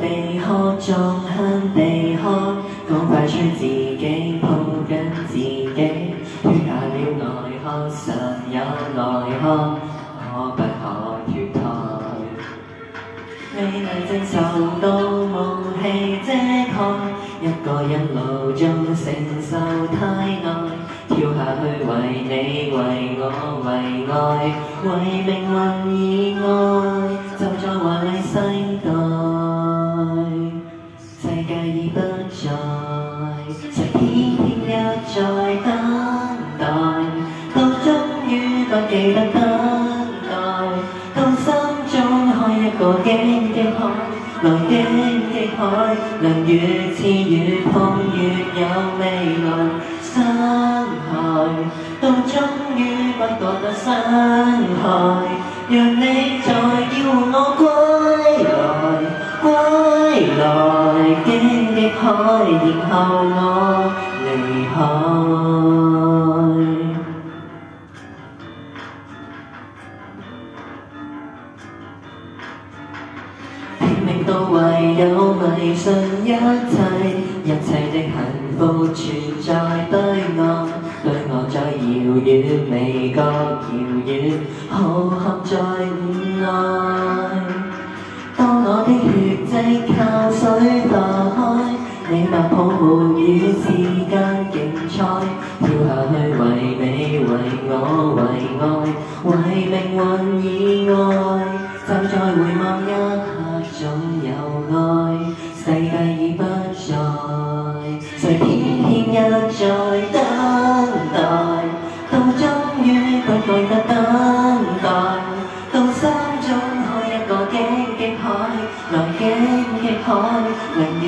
地可，撞向地可，講快吹自己，抱緊自己，脱下了外殼，實有內殼，可不可脱胎？美麗正受到霧氣遮蓋，一個人路中承受太耐，跳下去為你為我為愛，為命運以外，就在。華麗世代，世来的海，来的海，能越刺越碰越有未来。伤害到终于不觉得伤害，让你在要我归来，归来经的海，然后我离开。命到唯有迷信一切，一切的幸福存在对岸，对岸在遥远，未觉遥远，好合在五内。当我的血迹靠水打开，你白泡沫与时间竞赛，跳下去为你，为我，为爱，为命运以外，就在回望。nhằm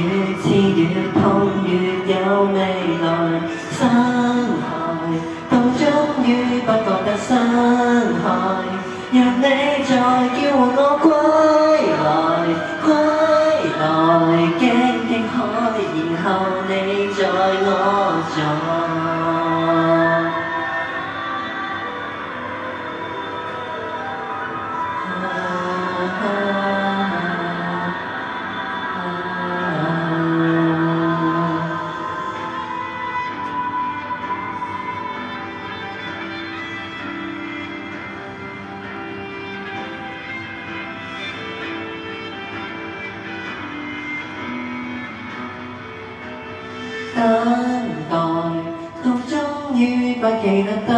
於不記得等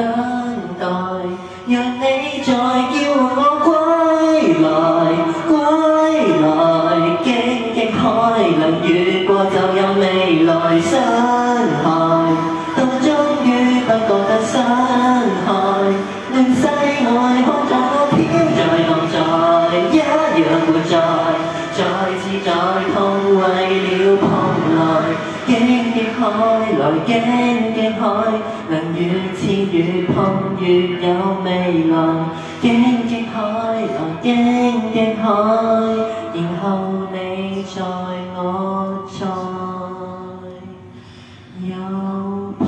待，讓你再叫我歸來，歸來荊棘海，能越過就有未來傷害，到終於不覺来经的海，能越切越碰，越有未来。经的海，来经的海，然后你在，我在，有。